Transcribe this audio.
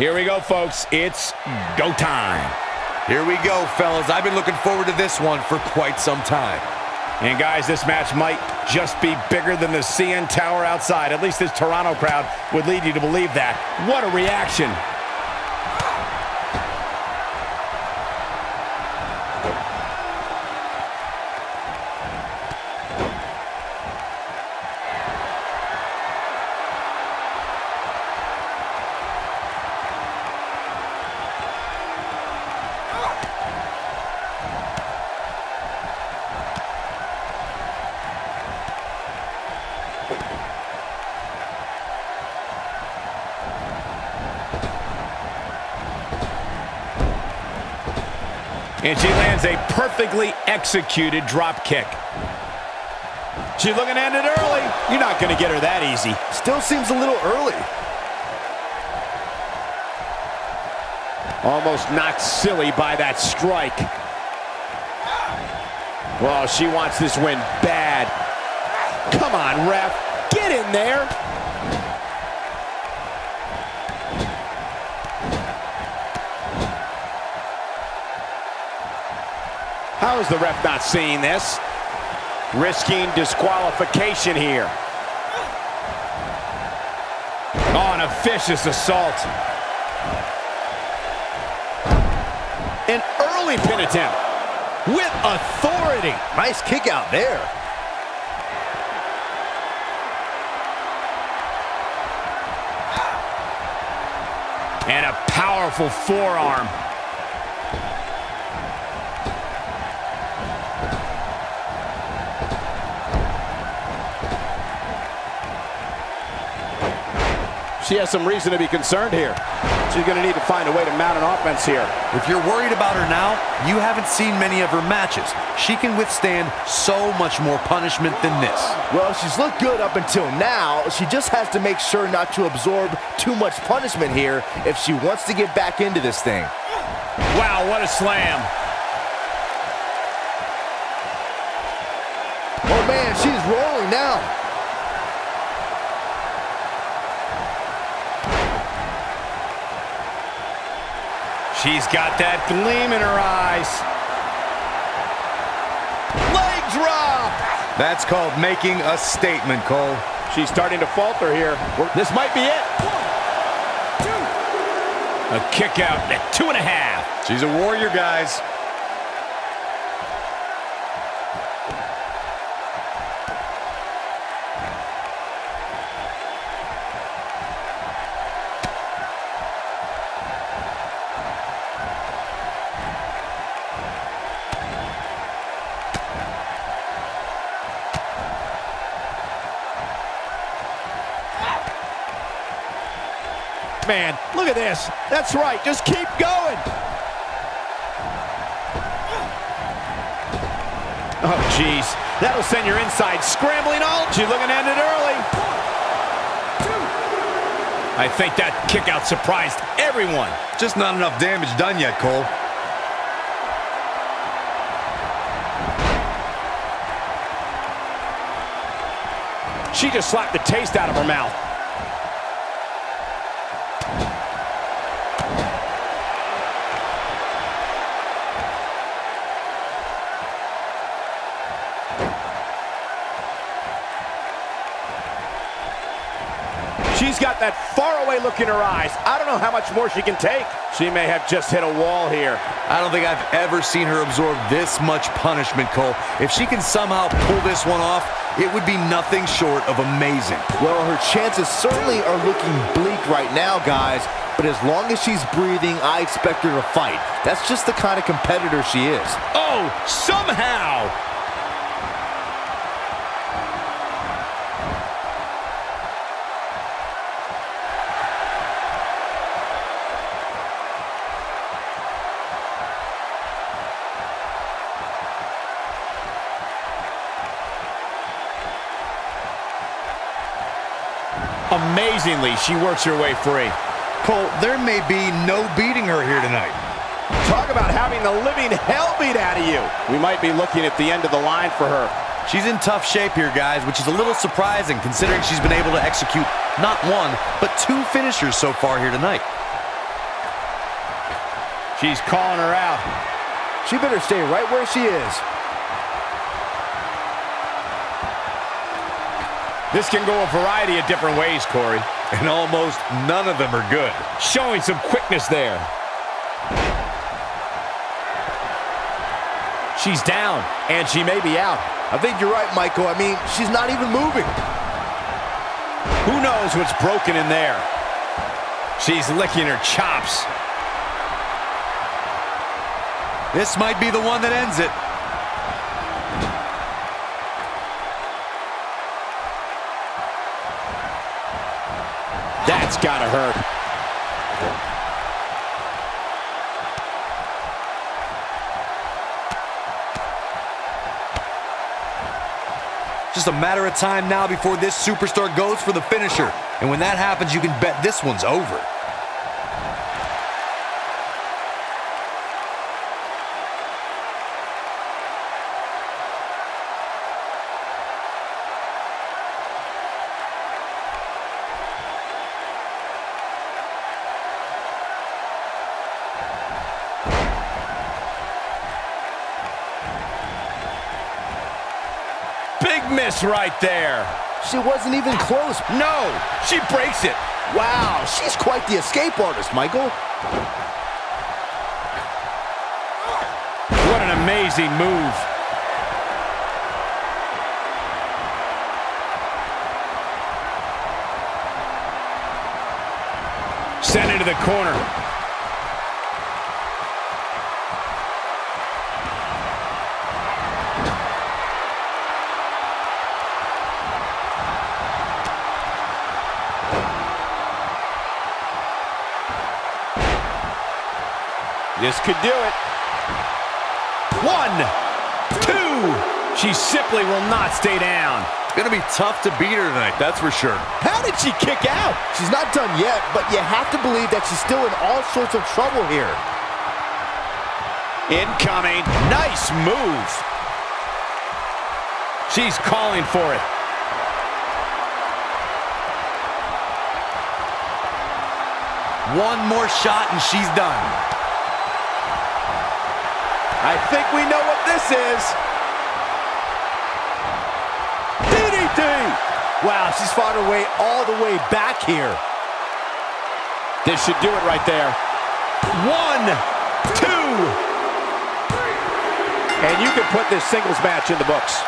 Here we go, folks. It's go time. Here we go, fellas. I've been looking forward to this one for quite some time. And guys, this match might just be bigger than the CN Tower outside. At least this Toronto crowd would lead you to believe that. What a reaction. And she lands a perfectly executed drop kick. She's looking end it early. You're not going to get her that easy. Still seems a little early. Almost knocked silly by that strike. Well, she wants this win bad. Come on, ref. Get in there. How is the ref not seeing this? Risking disqualification here. Oh, an vicious assault. An early pin attempt with authority. Nice kick out there. And a powerful forearm. She has some reason to be concerned here. She's going to need to find a way to mount an offense here. If you're worried about her now, you haven't seen many of her matches. She can withstand so much more punishment than this. Well, she's looked good up until now. She just has to make sure not to absorb too much punishment here if she wants to get back into this thing. Wow, what a slam. Oh, man, she's rolling now. She's got that gleam in her eyes. Leg drop! That's called making a statement, Cole. She's starting to falter here. This might be it. A kick out at two and a half. She's a warrior, guys. Man, look at this. That's right. Just keep going. Oh, jeez. That'll send your inside scrambling all. She's looking end it early. I think that kick out surprised everyone. Just not enough damage done yet, Cole. She just slapped the taste out of her mouth. She's got that faraway look in her eyes. I don't know how much more she can take. She may have just hit a wall here. I don't think I've ever seen her absorb this much punishment, Cole. If she can somehow pull this one off, it would be nothing short of amazing. Well, her chances certainly are looking bleak right now, guys. But as long as she's breathing, I expect her to fight. That's just the kind of competitor she is. Oh, somehow. Amazingly, she works her way free. Cole, there may be no beating her here tonight. Talk about having the living hell beat out of you. We might be looking at the end of the line for her. She's in tough shape here, guys, which is a little surprising considering she's been able to execute not one, but two finishers so far here tonight. She's calling her out. She better stay right where she is. This can go a variety of different ways, Corey. And almost none of them are good. Showing some quickness there. She's down, and she may be out. I think you're right, Michael. I mean, she's not even moving. Who knows what's broken in there? She's licking her chops. This might be the one that ends it. That's gotta hurt. Just a matter of time now before this superstar goes for the finisher. And when that happens, you can bet this one's over. Miss right there. She wasn't even close. No, she breaks it. Wow, she's quite the escape artist, Michael. What an amazing move. Sent into the corner. This could do it. One, two. She simply will not stay down. It's going to be tough to beat her tonight, that's for sure. How did she kick out? She's not done yet, but you have to believe that she's still in all sorts of trouble here. Incoming. Nice move. She's calling for it. One more shot and she's done. I think we know what this is. DDT! Wow, she's fought her way all the way back here. This should do it right there. One, two. And you can put this singles match in the books.